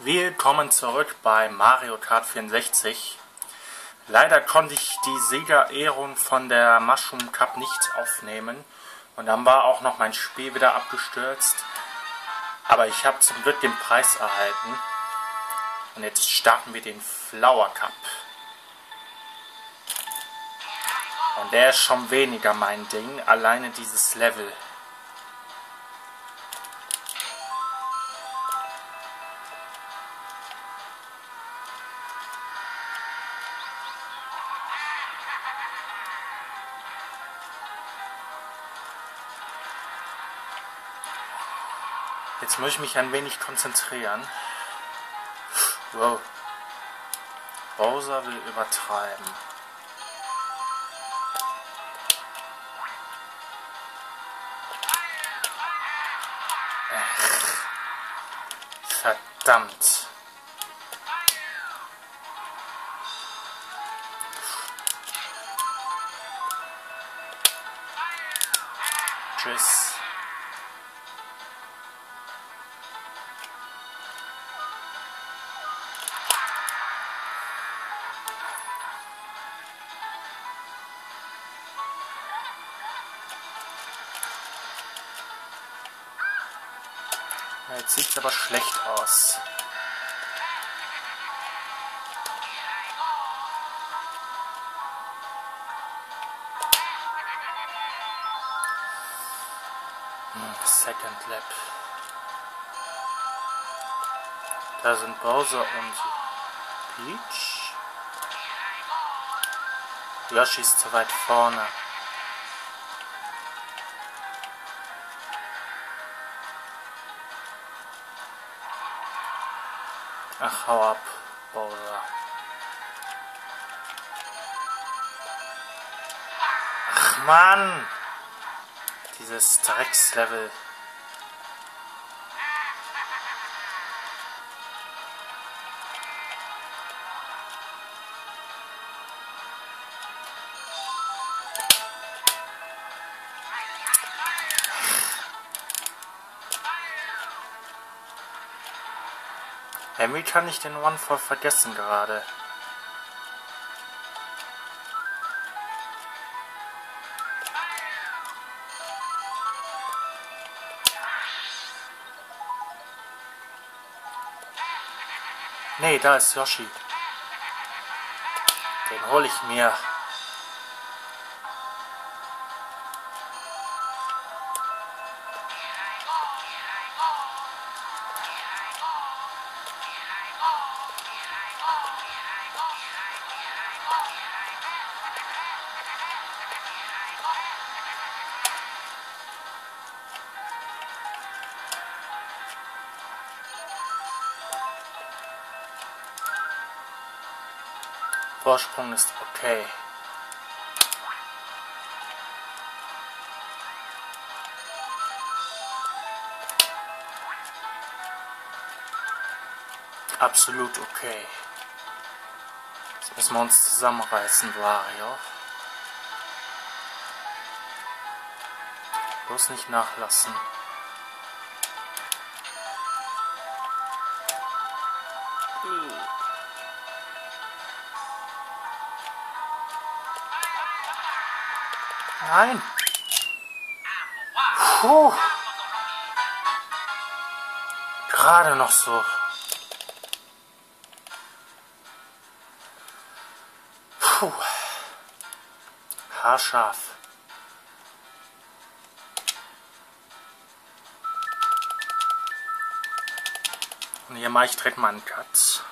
Willkommen zurück bei Mario Kart 64. Leider konnte ich die Siegerehrung von der Mushroom Cup nicht aufnehmen und dann war auch noch mein Spiel wieder abgestürzt. Aber ich habe zum Glück den Preis erhalten und jetzt starten wir den Flower Cup. Und der ist schon weniger mein Ding, alleine dieses Level. Jetzt muss ich mich ein wenig konzentrieren. Wow. Bowser will übertreiben. Ach. Verdammt. Tschüss. Jetzt sieht es aber schlecht aus. Hm, Second Lap. Da sind Bowser und Peach. Yoshi ist zu weit vorne. Ach, hau ab, Bowser. Ach, Mann! Dieses Dreckslevel. Irgendwie kann ich den One voll vergessen gerade. Nee, da ist Yoshi. Den hole ich mir. Vorsprung ist okay. Absolut okay. Jetzt müssen wir uns zusammenreißen, Wario. Bloß nicht nachlassen. Nein. Puh. Gerade noch so. Puh. Haarscharf. Und hier mache ich direkt mal einen Cut.